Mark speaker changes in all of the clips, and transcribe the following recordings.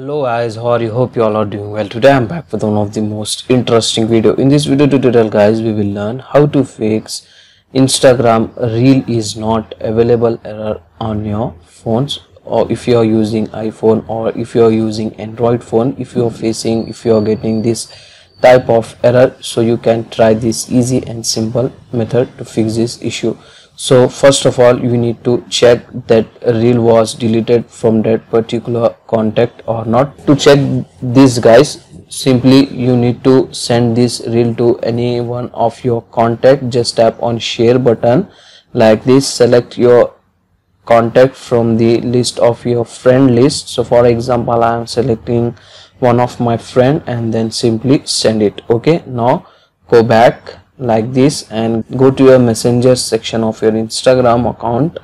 Speaker 1: hello guys how are you? Hope you all are doing well. Today i'm back with one of the most interesting video. In this video tutorial guys we will learn how to fix instagram reel is not available error on your phones or if you are using iphone or if you are using android phone if you are facing if you are getting this type of error. So you can try this easy and simple method to fix this issue so first of all you need to check that reel was deleted from that particular contact or not. To check these guys simply you need to send this reel to any one of your contact. Just tap on share button like this. Select your contact from the list of your friend list. So for example i am selecting one of my friend and then simply send it. Okay now go back like this and go to your messenger section of your instagram account.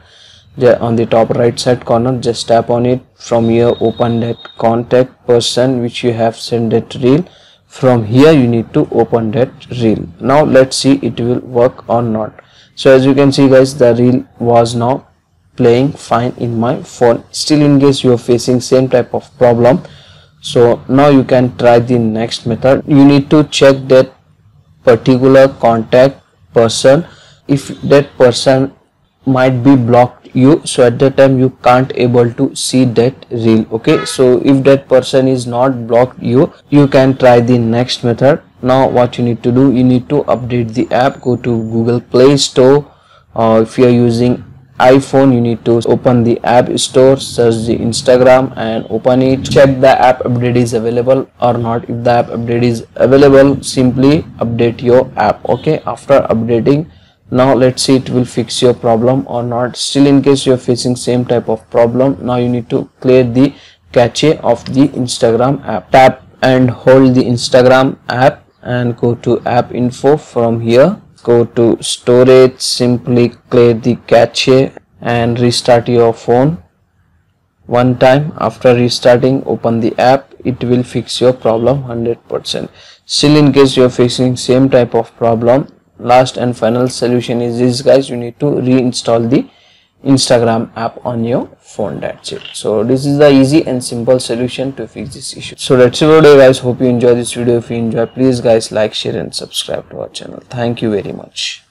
Speaker 1: On the top right side corner just tap on it from here open that contact person which you have sent that reel. From here you need to open that reel. Now let's see it will work or not. So as you can see guys the reel was now playing fine in my phone. Still in case you are facing same type of problem so now you can try the next method. You need to check that particular contact person if that person might be blocked you so at that time you can't able to see that reel okay? So if that person is not blocked you you can try the next method. Now what you need to do you need to update the app. Go to google play store or uh, if you are using iphone you need to open the app store search the instagram and open it. Check the app update is available or not. If the app update is available simply update your app okay? After updating now let's see it will fix your problem or not. Still in case you're facing same type of problem now you need to clear the cache of the instagram app. Tap and hold the instagram app and go to app info from here go to storage simply clear the cache and restart your phone. One time after restarting open the app. It will fix your problem 100% still in case you are facing same type of problem last and final solution is this guys. You need to reinstall the Instagram app on your phone that's it. So this is the easy and simple solution to fix this issue. So that's it today guys. Hope you enjoy this video. If you enjoy please guys like share and subscribe to our channel. Thank you very much